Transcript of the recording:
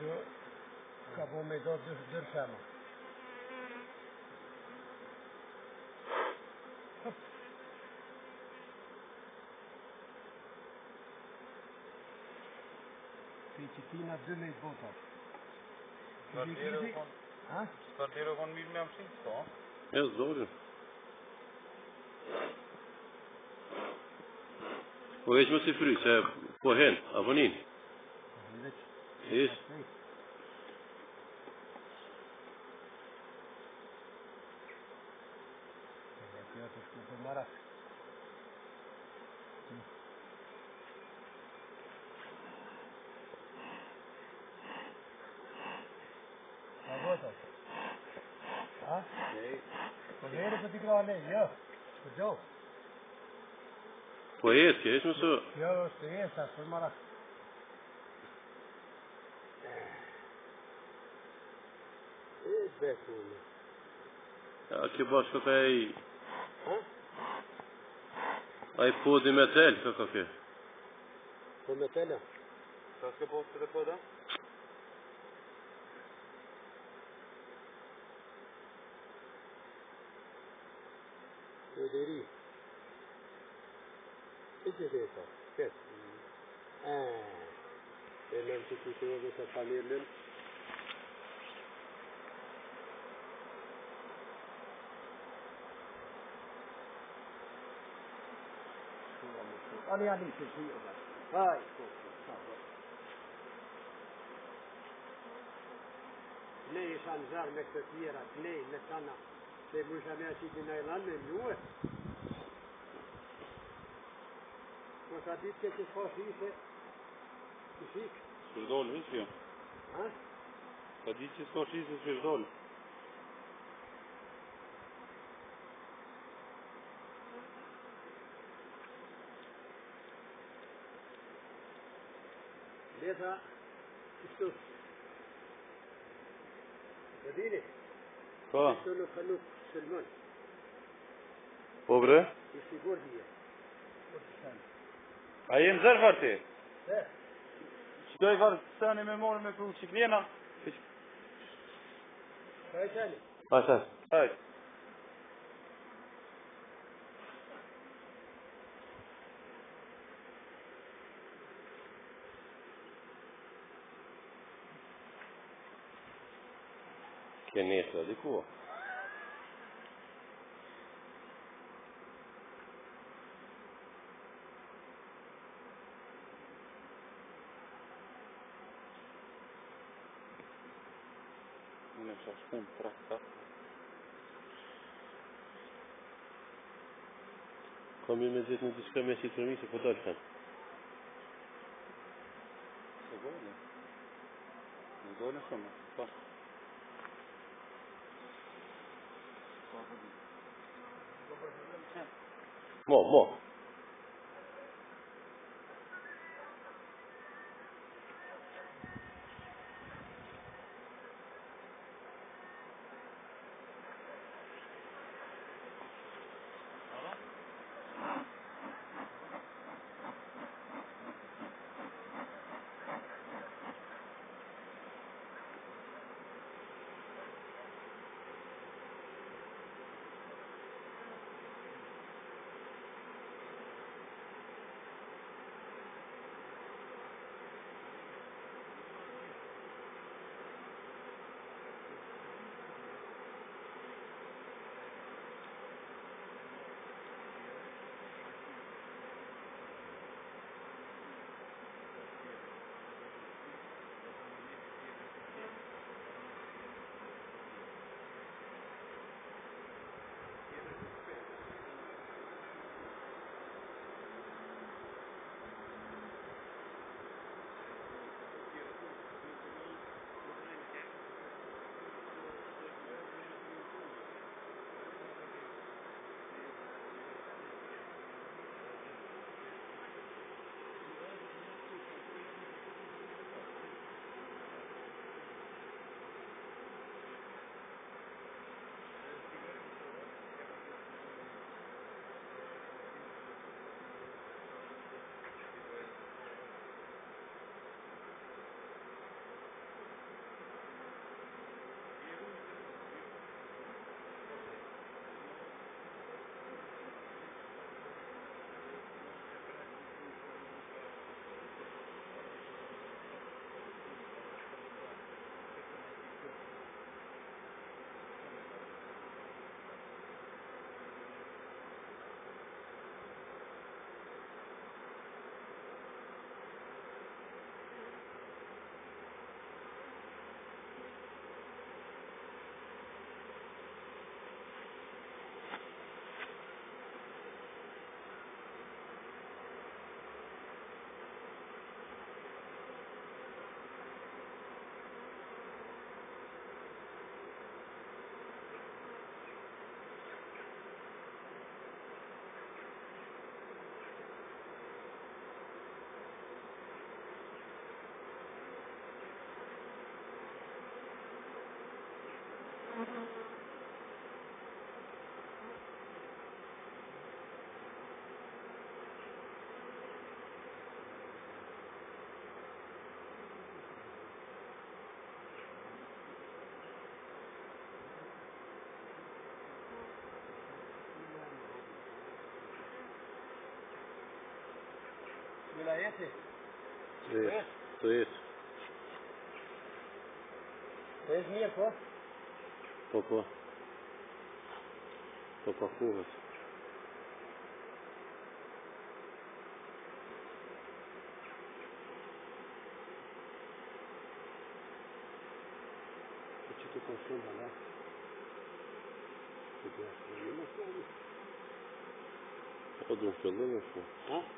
dhe ka po me dhe dhërë shema. Se që ti nga dhëllë e botat. Së të të të të të të të të të të të të Po veç mos i fry, se po hen, apo Veç. Isso. På esse, esse, monsieur. Ja, det är så. Får man é, aqui bosta que aí. Aí pôde metel, que é que? Pôde metel? Sabe que pôde depois da? Poderi. Que que é isso? Que? Ah. E men, se ki se yoge se panir loun. An e an li. Se ki yoge. Hay. Gley san jar mek se ki yoge. Gley mek sana. Se mou jame a si dinay lan, me mou e. Kwa sa dit kek ki se pan si se. Vzdolj, mislijo. Pa di če 160 še vzdolj. Leta, Kristus. Gadili. Pa? Kristolo Haluk, Selman. Pobre? Kristi Gordije. A jem zrvati? Ne. دو کار سن ممار me pru që kënjena Hej e Hej Pashat Hajt Kje nesër, di ku? mi sa sentrata. Kam je me zet në diska mesi të mi, se po dalë kanë? Se gojnë, në gojnë shumë, pa. Mo, mo. ولايته سويس سويس سويس مية كوا Pourquoi Pourquoi cours Tu te confonds là. C'est bien. Pourquoi donc tu en as un fond Hein